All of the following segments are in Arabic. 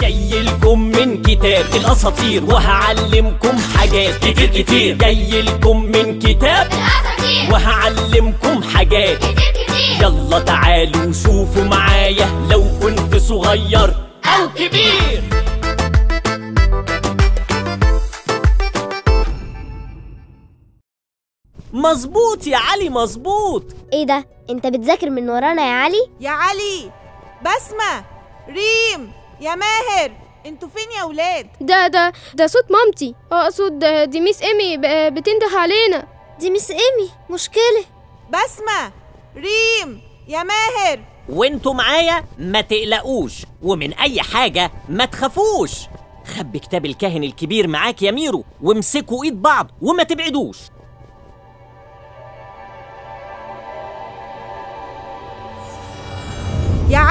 جاي لكم من كتاب الأساطير وهعلمكم حاجات كتير كتير. جاي لكم من كتاب الأساطير وهعلمكم حاجات كتير كتير. يلا تعالوا شوفوا معايا لو كنت صغير أو كبير. مظبوط يا علي مظبوط. إيه ده؟ انت بتذاكر من ورانا يا علي؟ يا علي بسمة ريم يا ماهر أنتوا فين يا ولاد؟ ده ده ده صوت مامتي. اقصد دي Miss ايمي ب- بتنده علينا. دي Miss ايمي؟ مشكلة. بسمة ريم يا ماهر. وانتوا معايا ما تقلقوش ومن أي حاجة ما تخافوش. خبي كتاب الكاهن الكبير معاك يا ميرو وامسكوا إيد بعض وما تبعدوش.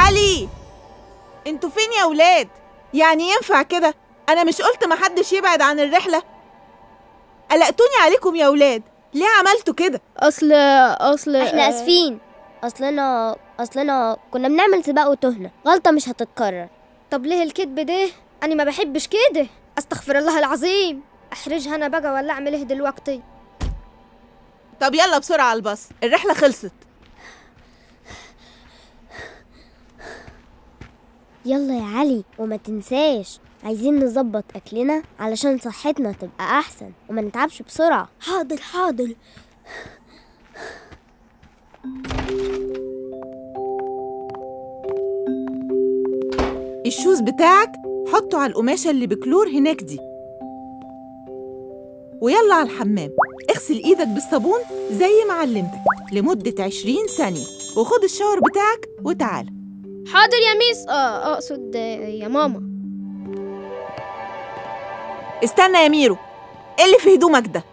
علي أنتوا فين يا ولاد؟ يعني ينفع كده؟ أنا مش قلت محدش يبعد عن الرحلة. قلقتوني عليكم يا ولاد. ليه عملتوا كده؟ اصل اصل إحنا آسفين. اصلنا أصلنا كنا بنعمل سباق وتهنا. غلطة مش هتتكرر. طب ليه الكذب ده؟ أنا ما بحبش كده. أستغفر الله العظيم. أحرجها أنا بقى ولا أعمل إيه دلوقتي؟ طب يلا بسرعة على الباص. الرحلة خلصت. يلا يا علي وما تنساش عايزين نظبط أكلنا علشان صحتنا تبقى أحسن وما نتعبش بسرعة. حاضر حاضر. الشوز بتاعك حطه على القماشة اللي بكلور هناك دي. ويلا على الحمام اغسل إيدك بالصابون زي ما علمتك لمدة عشرين ثانية وخد الشاور بتاعك وتعال. حاضر يا ميس. اقصد آه، يا ماما. استنى يا ميرو. إيه اللي في هدومك ده؟